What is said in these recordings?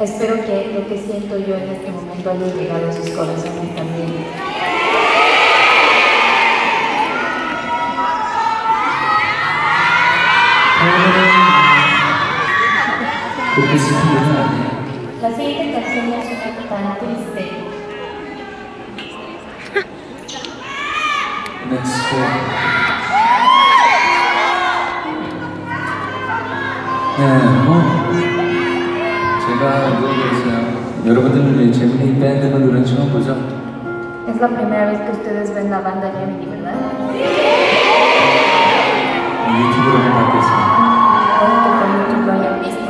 Espero que lo que siento yo en este momento haya llegado a sus corazones también. 그렇게 슬픈 노래는 아니에요. La siguiente canción no es tan triste. Next go. 네, 뭐 제가 모르겠어요. 여러분들 재민이 밴드가 노래 처음 보죠? Es la primera vez que ustedes ven la banda Gemini, ¿verdad? 유튜브로 봤겠어요. Bueno, que por YouTube lo hayan visto.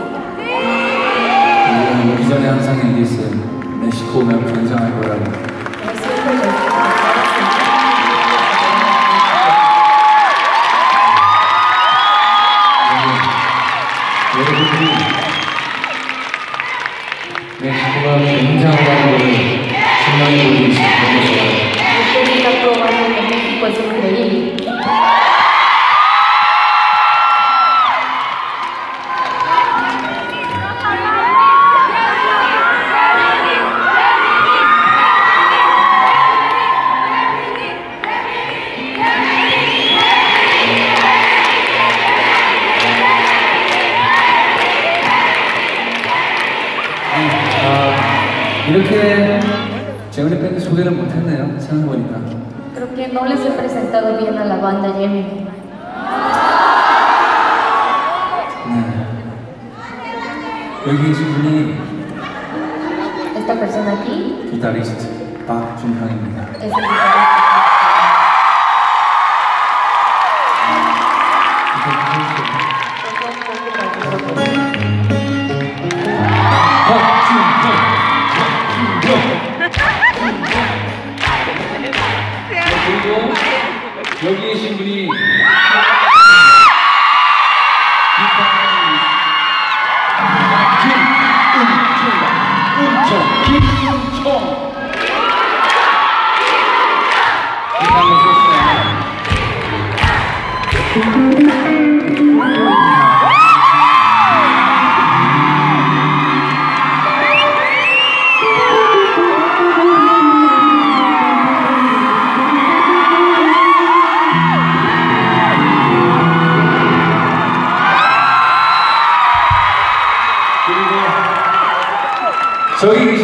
우리는 이전에 항상 얘기했어요. 멕시코 오면 변장할 거라고. 여러분들이 이렇게 재훈이 밴드 소개를 못했네요. 생각해보니까. Creo que no les he presentado bien a la banda Gemini. 네. 여기 계신 분이 Esta persona aquí 기타리스트 박준형입니다. es el guitarrista. 여기 계신 분이 김은 저기 계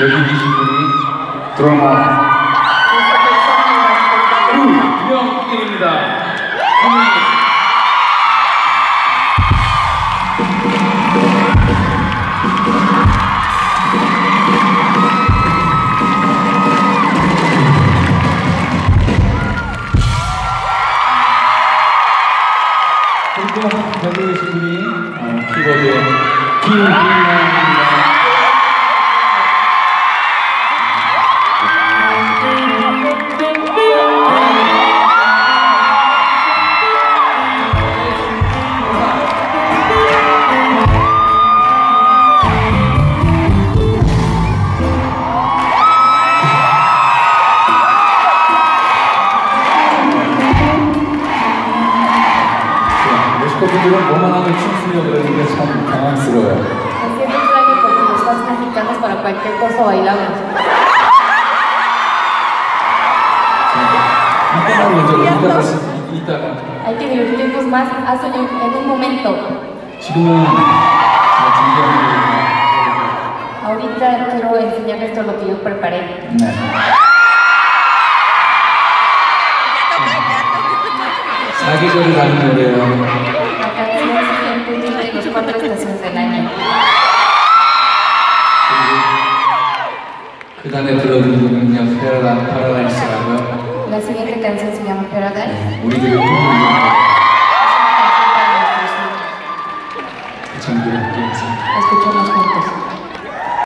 여기 계신 분이 드라마. 어머니. 그리고 여기 계신 분이 어, 키보드 김김 남입니다. 멕시코 분들은 뭐만 하면 춤추려고 그러는데 참 당황스러워요. Me siento extraño porque los fans mexicanos para cualquier cosa bailaban. 이따가 먼저 이따가 다시 이따가 Hay que divertirnos más hace en, en un momento. 지금은 제가 준비한 게 Ahorita quiero enseñarles todo lo que yo preparé. 네. 사계절을 가는 노래예요. De las cuatro estaciones del año. 그. La siguiente canción se llama Paradise. 네, 우리들의 꿈을 Es una canción para nuestros sueños. 그 정도로 함께 해서 Escuchemos juntos.